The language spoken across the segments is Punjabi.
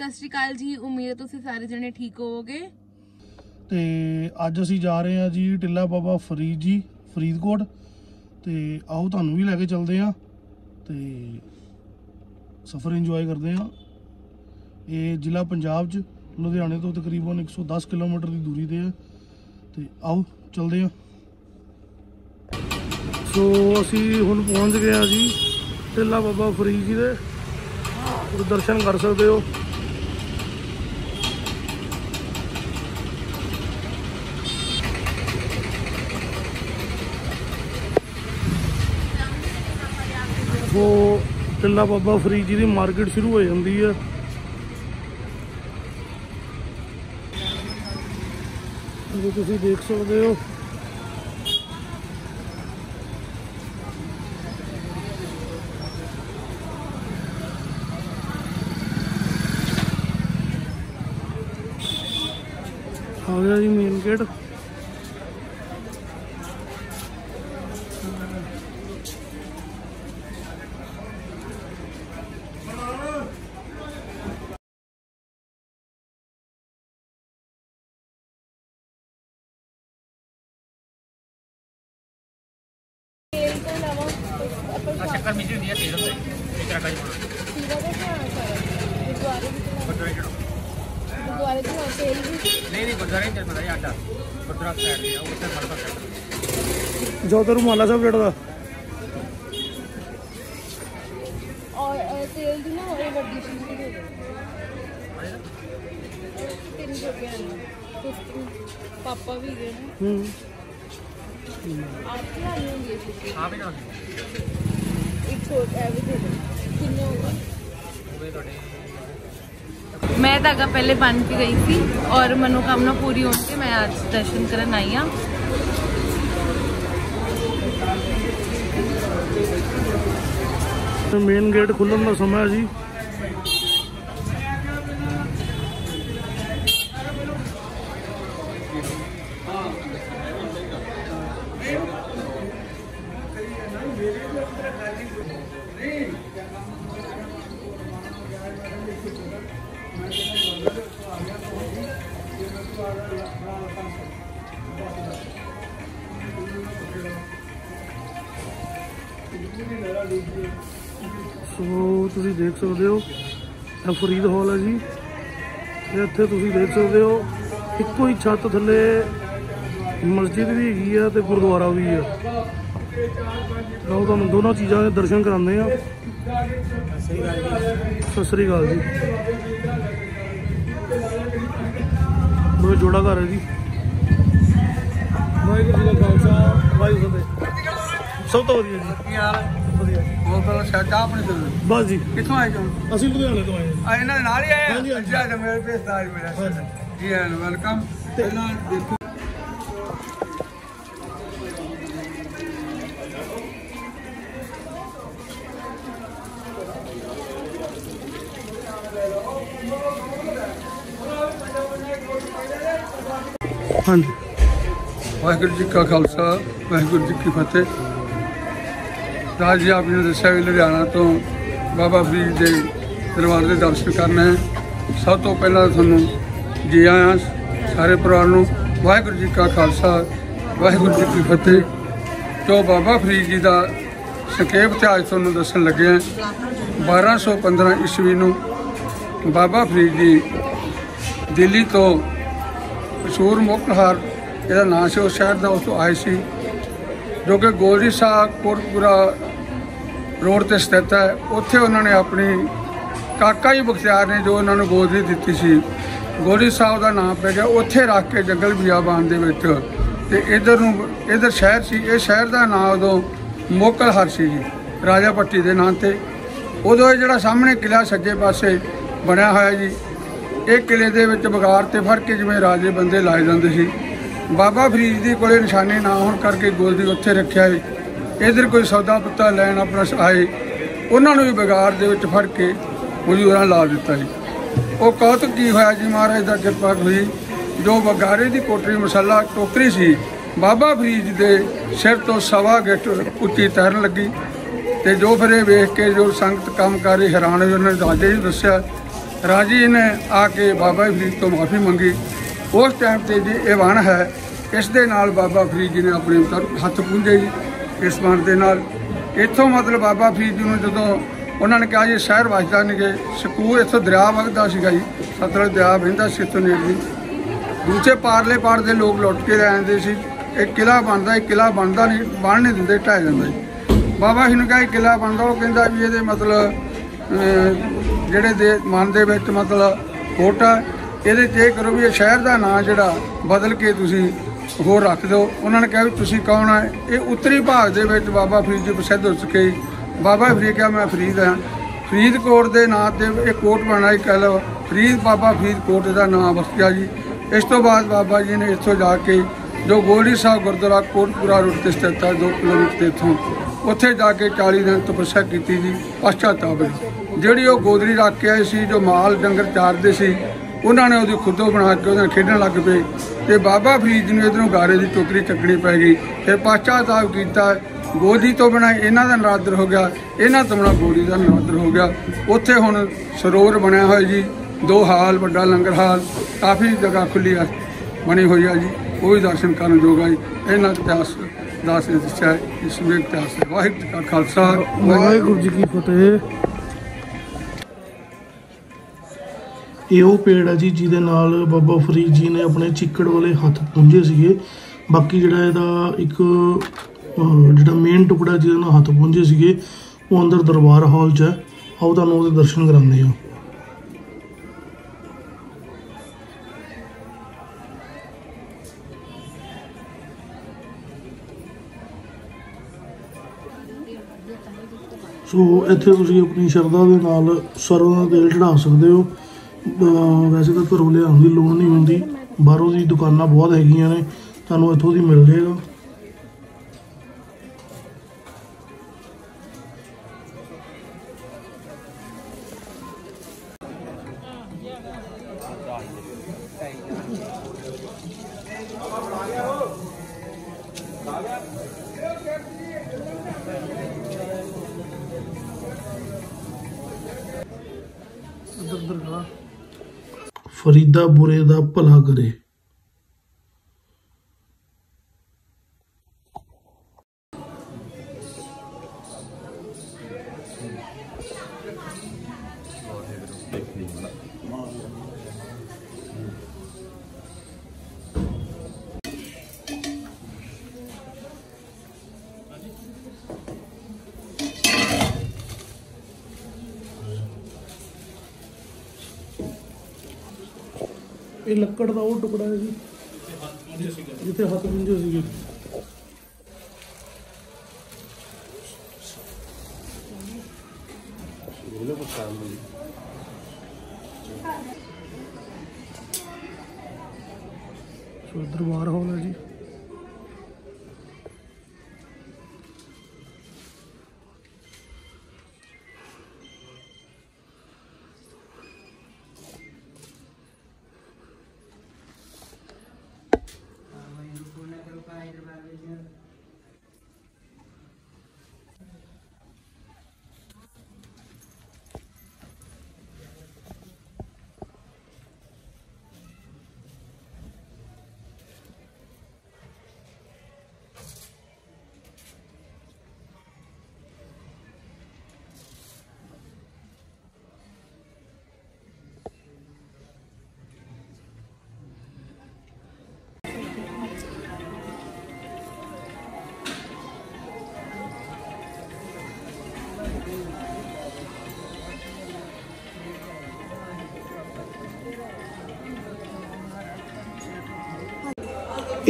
ਸਤਿ ਸ਼੍ਰੀ ਅਕਾਲ ਜੀ, ਉਮੀਦ ਹੈ ਤੁਸੀਂ ਸਾਰੇ ਜਣੇ ਠੀਕ ਹੋਵੋਗੇ। ਤੇ ਅੱਜ ਅਸੀਂ ਜਾ ਰਹੇ ਹਾਂ ਜੀ ਟਿੱਲਾ ਬਾਬਾ ਫਰੀਦ ਜੀ, ਫਰੀਦਕੋਟ। ਤੇ ਆਓ ਤੁਹਾਨੂੰ ਵੀ ਲੈ ਕੇ ਚੱਲਦੇ ਹਾਂ ਤੇ ਸਫ਼ਰ ਇੰਜੋਏ ਕਰਦੇ ਹਾਂ। ਇਹ ਜ਼ਿਲ੍ਹਾ ਪੰਜਾਬ 'ਚ, ਲੁਧਿਆਣੇ ਤੋਂ ਤਕਰੀਬਨ 110 ਕਿਲੋਮੀਟਰ ਦੀ ਦੂਰੀ ਤੇ ਹੈ। ਤੇ ਆਓ ਚੱਲਦੇ ਹਾਂ। ਸੋ ਅਸੀਂ ਹੁਣ ਪਹੁੰਚ ਗਏ ਹਾਂ ਜੀ ਟਿੱਲਾ ਬਾਬਾ ਫਰੀਦ ਜੀ ਦੇ। ਦਰਸ਼ਨ ਕਰ ਸਕਦੇ ਹੋ। ਸੋ ਟਿੱਲਾ ਬਾਬਾ ਫਰੀਦ ਜੀ ਦੀ ਮਾਰਕੀਟ ਸ਼ੁਰੂ ਹੋ ਜਾਂਦੀ ਹੈ ਜੋ ਤੁਸੀਂ ਦੇਖ ਸਕਦੇ ਹੋ। ਆ ਗਿਆ ਜੀ ਮੇਨ ਗੇਟ ਚੱਕਰ ਮਿੱਟੀ ਹੁੰਦੀ ਹੈ ਤੇਜ਼ ਹੁੰਦਾ ਹੈ ਇੱਕ ਰੱਖਾ ਜੀ ਗੁਰਦੁਆਰੇ ਤੋਂ ਤੇਲ ਵੀ ਨਹੀਂ ਨਹੀਂ ਗੁਰਦੁਆਰੇ ਨਹੀਂ ਚੱਲਦਾ ਆਟਾ ਗੁਰਦੁਆਰਾ ਸਾਈਡ ਦੀ ਆ ਉੱਥੇ ਫੜਦਾ ਸਾਈਡ ਜੋ ਤੇ ਰੁਮਾਲਾ ਸਾਹਿਬ ਜਿਹੜਾ ਔਰ ਅ, ਤੇਲ ਦੀ ਨਾ ਇਹ ਵੱਡੀ ਚੀਜ਼ ਦੇ ਦਿਓ। ਤਿੰਨ ਰੁਪਏ ਨੇ। ਪਾਪਾ ਵੀ ਗਏ ਨੇ। ਹੂੰ। ਆਪ ਕੀ ਆਈ ਹੋਣੀ ਹੈ ਆ ਵੀ ਨਾ ਹੁੰਦੀ ਇੱਕ ਛੋਟ ਇਹ ਵੀ ਦੇ ਕਿੰਨੇ ਹੋਗਾ ਹੋਵੇ ਤੁਹਾਡੇ ਮੈਂ ਤਾਂ ਅਗਾ ਪਹਿਲੇ ਬਣ ਕੇ ਗਈ ਸੀ ਔਰ ਮਨੋਕਾਮਨਾ ਪੂਰੀ ਹੋਣ ਕੇ ਮੈਂ ਅੱਜ ਦਰਸ਼ਨ ਕਰਨ ਆਈ ਹਾਂ। ਮੇਨ ਗੇਟ ਖੁੱਲਣ ਦਾ ਸਮਾਂ ਜੀ। ਸੋ ਤੁਸੀਂ ਦੇਖ ਸਕਦੇ ਹੋ, ਇਹ ਫਰੀਦ ਹਾਲ ਹੈ ਜੀ। ਇੱਥੇ ਤੁਸੀਂ ਦੇਖ ਸਕਦੇ ਹੋ, ਇੱਕੋ ਹੀ ਛੱਤ ਥੱਲੇ ਮਸਜਿਦ ਵੀ ਹੈਗੀ ਆ ਤੇ ਗੁਰਦੁਆਰਾ ਵੀ ਆ। ਲਓ ਤੁਹਾਨੂੰ ਦੋਨੋਂ ਚੀਜ਼ਾਂ ਦੇ ਦਰਸ਼ਨ ਕਰਾਉਂਦੇ ਆ ਸਤਿ ਸ੍ਰੀ ਅਕਾਲ ਜੀ। ਦੋ ਜੋੜਾ ਘਰ ਹੈ ਜੀ ਵਾਹਿਗੁਰੂ ਜੀ ਦਾ ਖਾਲਸਾ ਵਾਹਿਗੁਰੂ ਫਤਿਹ। ਸਭ ਤੋਂ ਵਧੀਆ ਜੀ। ਕੀ ਹਾਲ? ਵਧੀਆ ਹੋਰ ਪਹਿਲਾਂ ਸ਼ਾਇਦ ਚਾਹ ਆਪਣੀ ਬਸ ਜੀ। ਕਿੱਥੋਂ ਆਏ ਜੋ ਅਸੀਂ ਲੁਧਿਆਣੇ ਤੋਂ ਆਏ। ਆ ਇਹਨਾਂ ਨਾਲ ਹੀ ਆਏ ਹਾਂਜੀ, ਹਾਂਜੀ। ਤਾਂ ਮੇਰੇ ਪੇਸਤਾਜ ਮੇਰਾ। ਜੀ ਹਾਂ ਵੈਲਕਮ ਪਹਿਲਾਂ ਦੇਖੋ ਹਾਂਜੀ। ਵਾਹਿਗੁਰੂ ਜੀ ਕਾ ਖਾਲਸਾ, ਵਾਹਿਗੁਰੂ ਜੀ ਕੀ ਫਤਿਹ। ਰਾਜ ਜੀ ਆਪ ਜੀ ਨੇ ਦੱਸਿਆ ਵੀ ਲੁਧਿਆਣਾ ਤੋਂ ਬਾਬਾ ਫਰੀਦ ਦੇ ਦਰਬਾਰ ਦੇ ਦਰਸ਼ਨ ਕਰਨਾ ਹੈ ਸਭ ਤੋਂ ਪਹਿਲਾਂ ਤੁਹਾਨੂੰ ਜੀ ਆਇਆਂ, ਸਾਰੇ ਪਰਿਵਾਰ ਨੂੰ ਵਾਹਿਗੁਰੂ ਜੀ ਕਾ ਖਾਲਸਾ, ਵਾਹਿਗੁਰੂ ਜੀ ਕੀ ਫਤਿਹ। ਜੋ ਬਾਬਾ ਫਰੀਦ ਜੀ ਦਾ ਸੰਖੇਪ ਇਤਿਹਾਸ ਤੁਹਾਨੂੰ ਦੱਸਣ ਲੱਗੇ ਹਾਂ 1215 ਈਸਵੀ ਨੂੰ ਬਾਬਾ ਫਰੀਦ ਜੀ ਦਿੱਲੀ ਤੋਂ ਮਸ਼ਹੂਰ ਮੁਕਤਸਰ ਇਹਦਾ ਨਾਂ ਸੀ ਉਸ ਸ਼ਹਿਰ ਦਾ ਉਸ ਤੋਂ ਆਏ ਸੀ। ਜੋ ਕਿ ਗੋਲਡੀ ਸਾਹਿਬ ਕੋਟਪੁਰਾ ਰੋਡ ਤੇ ਸਥਿਤ ਹੈ। ਉੱਥੇ ਉਹਨਾਂ ਨੇ ਆਪਣੀ ਕਾਕਾ ਹੀ ਬਖਤਿਆਰ ਨੇ ਜੋ ਉਹਨਾਂ ਨੂੰ ਗੋਦਰੀ ਦਿੱਤੀ ਸੀ ਗੋਲਡੀ ਸਾਹਿਬ ਦਾ ਨਾਮ ਪੈ ਗਿਆ। ਉੱਥੇ ਰੱਖ ਕੇ ਜੰਗਲ ਬਿਆਬਾਨ ਦੇ ਵਿੱਚ ਤੇ ਇਧਰ ਨੂੰ, ਇਧਰ ਸ਼ਹਿਰ ਸੀ। ਇਹ ਸ਼ਹਿਰ ਦਾ ਨਾਮ ਉਦੋਂ ਮੋਕਲਹਰ ਸੀ ਜੀ, ਰਾਜਾ ਪੱਟੀ ਦੇ ਨਾਂ ਤੇ। ਉਦੋਂ ਇਹ ਜਿਹੜਾ ਸਾਹਮਣੇ ਕਿਲਾ ਸੱਜੇ ਪਾਸੇ ਬਣਿਆ ਹੋਇਆ ਜੀ ਇਹ ਕਿਲੇ ਦੇ ਵਿੱਚ ਬਗਾਰ ਤੇ ਫੜ ਕੇ ਜਿਵੇਂ ਰਾਜੇ ਬੰਦੇ ਲਾਏ ਜਾਂਦੇ ਸੀ। ਬਾਬਾ ਫਰੀਦ ਦੀ ਕੋਲੇ ਨਿਸ਼ਾਨੇ ਨਾ ਹੋਣ ਕਰਕੇ ਗੋਲਦੀ ਉੱਥੇ ਰੱਖਿਆ ਏ। ਇਧਰ ਕੋਈ ਸੌਦਾ ਪੱਤਾ ਲੈਣ ਆਪਣਾ ਆਏ। ਉਹਨਾਂ ਨੂੰ ਵੀ ਬਗਾਰ ਦੇ ਵਿੱਚ ਫੜ ਕੇ ਮਜ਼ਦੂਰਾਂ ਲਾ ਦਿੱਤਾ ਜੀ। ਉਹ ਕੌਤਕ ਕੀ ਹੋਇਆ ਜੀ ਮਹਾਰਾਜ ਦਾ ਕਿਰਪਾ ਹੋਈ ਜੋ ਬਗਾਰੇ ਦੀ ਕੋਟਰੀ ਮਸਾਲਾ ਟੋਕਰੀ ਸੀ, ਬਾਬਾ ਫਰੀਦ ਦੇ ਸਿਰ ਤੋਂ ਸਵਾ ਗਿੱਟ ਉੱਚੀ ਤੈਰਨ ਲੱਗੀ ਤੇ ਜੋ ਫਿਰ ਇਹ ਵੇਖ ਕੇ ਜੋ ਸੰਗਤ ਕੰਮ ਕਰ ਰਹੀ ਹੈਰਾਨ ਹੋਈ, ਉਹਨਾਂ ਨੇ ਰਾਜੇ ਨੂੰ ਦੱਸਿਆ ਰਾਜੀ ਨੇ ਆ ਕੇ ਬਾਬਾ ਫਰੀਦ ਤੋਂ ਮਾਫੀ ਮੰਗੀ। ਉਸ ਟਾਈਮ ਤੇ ਜੀ ਇਹ ਵਣ ਹੈ, ਇਸ ਦੇ ਨਾਲ ਬਾਬਾ ਫਰੀਦ ਜੀ ਨੇ ਆਪਣੇ ਹੱਥ ਪੂੰਝੇ ਜੀ, ਇਸ ਵਣ ਦੇ ਨਾਲ। ਇੱਥੋਂ ਮਤਲਬ ਬਾਬਾ ਫਰੀਦ ਜੀ ਨੂੰ ਜਦੋਂ ਉਹਨਾਂ ਨੇ ਕਿਹਾ ਜੀ, ਸ਼ਹਿਰ ਵਸਦਾ ਨਹੀਂ ਗਏ ਸਕੂਲ ਇੱਥੋਂ ਦਰਿਆ ਵਗਦਾ ਸੀਗਾ ਜੀ, ਸਤਲੁਜ ਦਰਿਆ ਵਹਿੰਦਾ ਸੀ ਇੱਥੋਂ ਨੇੜੇ ਜੀ। ਦੂਜੇ ਪਾਰਲੇ ਪਾਰ ਦੇ ਲੋਕ ਲੁੱਟ ਕੇ ਲੈ ਜਾਂਦੇ ਸੀ। ਇਹ ਕਿਲਾ ਬਣਦਾ, ਇਹ ਕਿਲਾ ਬਣਦਾ ਨਹੀਂ ਬਣ ਨਹੀਂ ਦਿੰਦੇ, ਢਹਿ ਜਾਂਦਾ। ਜੀ ਬਾਬਾ ਜੀ ਨੂੰ ਕਿਹਾ, ਇਹ ਕਿਲਾ ਬਣਦਾ, ਉਹ ਕਹਿੰਦਾ ਵੀ ਇਹਦੇ ਮਤਲਬ ਜਿਹੜੇ ਦੇ ਮਨ ਦੇ ਵਿੱਚ ਮਤਲਬ ਖੋਟ ਆ, ਇਹਦੇ 'ਚ ਇਹ ਕਰੋ ਵੀ ਇਹ ਸ਼ਹਿਰ ਦਾ ਨਾਂ ਜਿਹੜਾ ਬਦਲ ਕੇ ਤੁਸੀਂ ਹੋਰ ਰੱਖ ਦਿਓ। ਉਹਨਾਂ ਨੇ ਕਿਹਾ ਵੀ ਤੁਸੀਂ ਕੌਣ ਆ? ਇਹ ਉੱਤਰੀ ਭਾਗ ਦੇ ਵਿੱਚ ਬਾਬਾ ਫਰੀਦ ਜੀ ਪ੍ਰਸਿੱਧ ਹੋ ਚੁੱਕੇ ਜੀ। ਬਾਬਾ ਫਰੀਦ ਕਿਹਾ ਮੈਂ ਫਰੀਦ ਹਾਂ ਫਰੀਦਕੋਟ ਦੇ ਨਾਂ ਤੇ ਇਹ ਕੋਟ ਬਣਾ ਇੱਕ ਕਹਿ ਫਰੀਦ ਬਾਬਾ ਫਰੀਦਕੋਟ ਦਾ ਨਾਮ ਵਰਤਿਆ ਜੀ। ਇਸ ਤੋਂ ਬਾਅਦ ਬਾਬਾ ਜੀ ਨੇ ਇੱਥੋਂ ਜਾ ਕੇ ਜੋ ਗੋਲਡੀ ਸਾਹਿਬ ਗੁਰਦੁਆਰਾ ਕੋਟਪੁਰਾ ਰੋਡ ਤੇ ਸਥਿਤ ਹੈ 2 ਕਿਲੋਮੀਟਰ ਤੇ ਇੱਥੋਂ, ਉੱਥੇ ਜਾ ਕੇ 40 ਦਿਨ ਤਪੱਸਿਆ ਕੀਤੀ ਜੀ ਪਛਤਾਤਾਪ ਜਿਹੜੀ ਉਹ ਗੋਦਰੀ ਰੱਖ ਕੇ ਆਏ ਸੀ, ਜੋ ਮਾਲ ਡੰਗਰ ਚਾਰਦੇ ਸੀ, ਉਹਨਾਂ ਨੇ ਉਹਦੀ ਖੁੱਦੋ ਬਣਾ ਕੇ ਉਹਦੇ ਨਾਲ ਖੇਡਣ ਲੱਗ ਪਏ। ਤੇ ਬਾਬਾ ਫਰੀਦ ਜੀ ਨੂੰ ਇਧਰੋਂ ਗਾਰੇ ਦੀ ਟੋਕਰੀ ਚੱਕਣੀ ਪੈ ਗਈ। ਫਿਰ ਪਛਤਾਤਾਪ ਕੀਤਾ, ਗੋਦੀ ਤੋਂ ਬਿਨਾਂ ਇਹਨਾਂ ਦਾ ਨਰਾਦਰ ਹੋ ਗਿਆ, ਇਹਨਾਂ ਤੋਂ ਬਿਨਾਂ ਗੋਦੀ ਦਾ ਨਰਾਦਰ ਹੋ ਗਿਆ। ਉੱਥੇ ਹੁਣ ਸਰੋਵਰ ਬਣਿਆ ਹੋਇਆ ਜੀ, ਦੋ ਹਾਲ, ਵੱਡਾ ਲੰਗਰ ਹਾਲ, ਕਾਫੀ ਜਗ੍ਹਾ ਖੁੱਲੀ ਆ, ਬਣੀ ਹੋਈ ਆ ਜੀ। ਉਹ ਵੀ ਦਰਸ਼ਨ ਕਰਨ ਯੋਗ ਆ ਜੀ। ਇਹਨਾਂ ਇਤਿਹਾਸ ਦਾ ਦੱਸਿਆ ਇਸ ਵਿੱਚ ਇਤਿਹਾਸ ਵਾਹਿਗੁਰੂ ਜੀ ਕਾ ਖਾਲਸਾ, ਵਾਹਿਗੁਰੂ ਜੀ ਕੀ ਫਤਿਹ। ਇਹ ਉਹ ਪੇੜ ਹੈ ਜੀ, ਜਿਹਦੇ ਨਾਲ ਬਾਬਾ ਫਰੀਦ ਜੀ ਨੇ ਆਪਣੇ ਚਿੱਕੜ ਵਾਲੇ ਹੱਥ ਪੁੰਝੇ ਸੀਗੇ। ਬਾਕੀ ਜਿਹੜਾ ਇਹਦਾ ਇੱਕ ਜਿਹੜਾ ਮੇਨ ਟੁਕੜਾ ਜਿਹਦੇ ਨਾਲ ਹੱਥ ਪੁੰਝੇ ਸੀਗੇ, ਉਹ ਅੰਦਰ ਦਰਬਾਰ ਹਾਲ 'ਚ ਹੈ। ਆਓ ਤੁਹਾਨੂੰ ਉਹਦੇ ਦਰਸ਼ਨ ਕਰਾਉਂਦੇ ਹਾਂ। ਸੋ, ਇੱਥੇ ਤੁਸੀਂ ਆਪਣੀ ਸ਼ਰਧਾ ਦੇ ਨਾਲ ਸਰੋਂ ਦਾ ਤੇਲ ਚੜਾ ਸਕਦੇ ਹੋ। ਵੈਸੇ ਤਾਂ ਘਰੋਂ ਲਿਆਉਣ ਦੀ ਲੋੜ ਨਹੀਂ ਹੁੰਦੀ। ਬਾਹਰੋਂ ਦੀ ਦੁਕਾਨਾਂ ਬਹੁਤ ਹੈਗੀਆਂ ਨੇ। ਤੁਹਾਨੂੰ ਇੱਥੋਂ ਦੀ ਮਿਲ ਜਾਏਗਾ। ਫਰੀਦਾ ਬੁਰੇ ਦਾ ਭਲਾ ਕਰੇ। ਇਹ ਲੱਕੜ ਦਾ ਉਹ ਟੁਕੜਾ ਹੈ ਜੀ। ਜਿੱਥੇ ਹੱਥ ਪੁੰਝੇ ਸੀਗੇ। ਸੋ ਦਰਬਾਰ ਹਾਲ ਹੈ ਜੀ।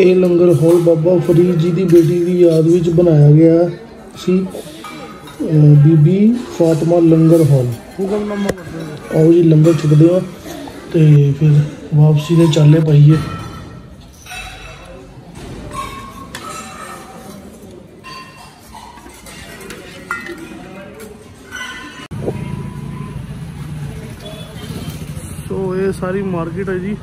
ਇਹ ਲੰਗਰ ਹਾਲ ਬਾਬਾ ਫਰੀਦ ਜੀ ਦੀ ਬੇਟੀ ਦੀ ਯਾਦ ਵਿੱਚ ਬਣਾਇਆ ਗਿਆ ਸੀ। ਬੀਬੀ ਫਾਤਮਾ ਲੰਗਰ ਹਾਲ। ਆਓ ਜੀ ਲੰਗਰ ਛਕਦੇ ਆ ਤੇ ਫਿਰ ਵਾਪਸੀ ਦੇ ਚਾਲੇ ਪਾਈਏ। ਸੋ ਇਹ ਸਾਰੀ ਮਾਰਕੀਟ ਹੈ ਜੀ।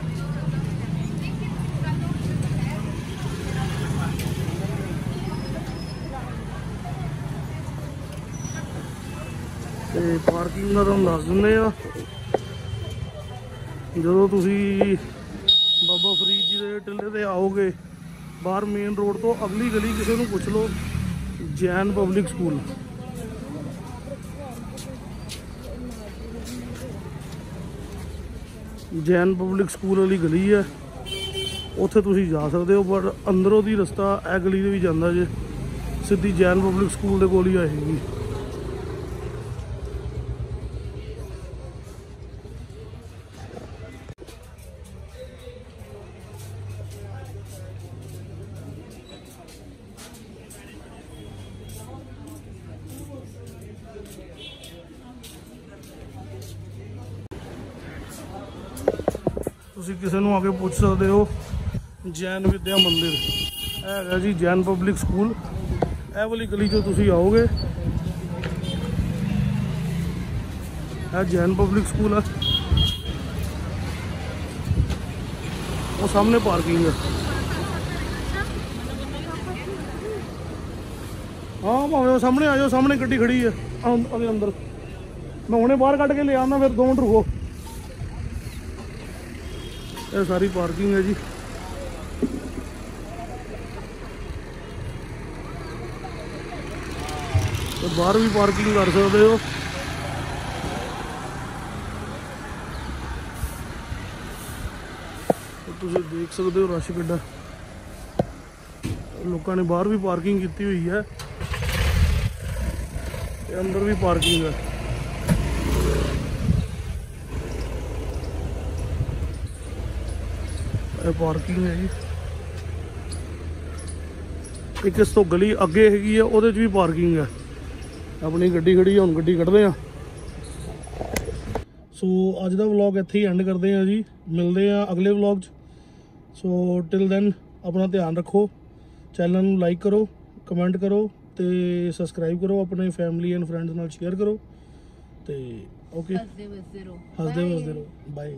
ਤੇ ਦਾ ਤੁਹਾਨੂੰ ਦੱਸ ਦਿੰਦੇ ਆ। ਜਦੋਂ ਤੁਸੀਂ ਬਾਬਾ ਫਰੀਦ ਜੀ ਦੇ ਟਿੱਲੇ ਤੇ ਆਓਗੇ, ਬਾਹਰ ਮੇਨ ਰੋਡ ਤੋਂ ਅਗਲੀ ਗਲੀ ਕਿਸੇ ਨੂੰ ਪੁੱਛ ਲਓ, Jain public school Jain public school ਵਾਲੀ ਗਲੀ ਹੈ ਉੱਥੇ ਤੁਸੀਂ ਜਾ ਸਕਦੇ ਹੋ, ਪਰ ਅੰਦਰੋਂ ਦੀ ਰਸਤਾ ਇਹ ਗਲੀ ਦੇ ਵੀ ਜਾਂਦਾ ਜੇ। ਸਿੱਧੀ ਜੈਨ ਪਬਲਿਕ ਸਕੂਲ ਦੇ ਕੋਲ ਹੀ ਆਏਗੀ। ਤੁਸੀਂ ਕਿਸੇ ਨੂੰ ਆ ਕੇ ਪੁੱਛ ਸਕਦੇ ਹੋ, ਜੈਨ ਵਿਦਿਆ ਮੰਦਿਰ। ਇਹ ਹੈਗਾ ਜੀ, ਜੈਨ ਪਬਲਿਕ ਸਕੂਲ ਇਹ ਵਾਲੀ ਗਲੀ ਚੋਂ ਤੁਸੀਂ ਆਓਗੇ। ਇਹ ਜੈਨ ਪਬਲਿਕ ਸਕੂਲ ਆ। ਉਹ ਸਾਹਮਣੇ ਪਾਰਕਿੰਗ ਹੈ ਹਾਂ, ਭਾਵੇਂ ਉਹ ਸਾਹਮਣੇ ਆ ਜਾਓ, ਸਾਹਮਣੇ ਗੱਡੀ ਖੜੀ ਹੈ ਉਹਦੇ ਅੰਦਰ। ਮੈਂ ਹੁਣੇ ਬਾਹਰ ਕੱਢ ਕੇ ਲੈ ਫਿਰ 2 ਮਿੰਟ ਰੁਕੋ। ਇਹ ਸਾਰੀ ਪਾਰਕਿੰਗ ਹੈ ਜੀ। ਤੇ ਬਾਹਰ ਵੀ ਪਾਰਕਿੰਗ ਕਰ ਸਕਦੇ ਹੋ। ਤੁਸੀਂ ਦੇਖ ਸਕਦੇ ਹੋ ਰਸ਼ ਕਿੱਡਾ। ਲੋਕਾਂ ਨੇ ਬਾਹਰ ਵੀ ਪਾਰਕਿੰਗ ਕੀਤੀ ਹੋਈ ਹੈ। ਤੇ ਅੰਦਰ ਵੀ ਪਾਰਕਿੰਗ ਹੈ। ਇਹ ਪਾਰਕਿੰਗ ਹੈ ਜੀ। ਇੱਕ ਇਸ ਤੋਂ ਗਲੀ ਅੱਗੇ ਹੈਗੀ ਆ ਉਹਦੇ 'ਚ ਵੀ ਪਾਰਕਿੰਗ ਹੈ ਆਪਣੀ ਗੱਡੀ ਖੜੀ ਹੁਣ ਗੱਡੀ ਕੱਢਦੇ ਆ। ਸੋ ਅੱਜ ਦਾ ਵਲੌਗ ਇੱਥੇ ਹੀ ਐਂਡ ਕਰਦੇ ਆ ਜੀ। ਮਿਲਦੇ ਆ ਅਗਲੇ ਵਲੌਗ 'ਚ। ਸੋ ਟਿਲ ਦੈਨ ਆਪਣਾ ਧਿਆਨ ਰੱਖੋ। ਚੈਨਲ ਨੂੰ ਲਾਈਕ ਕਰੋ ਕਮੈਂਟ ਕਰੋ ਤੇ ਸਬਸਕ੍ਰਾਈਬ ਕਰੋ ਆਪਣੇ ਫੈਮਿਲੀ ਐਂਡ ਫਰੈਂਡਸ ਨਾਲ ਸ਼ੇਅਰ ਕਰੋ ਤੇ ਓਕੇ ਹੱਸਦੇ ਵਸਦੇ ਰਹੋ। ਹੱਸਦੇ ਵਸਦੇ ਰਹੋ। ਬਾਏ